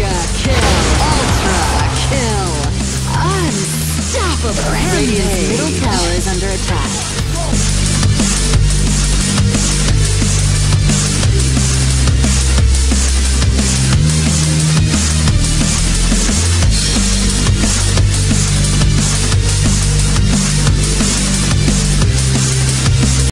Mega kill. Ultra kill. Unstoppable. Radiant's middle tower is under attack.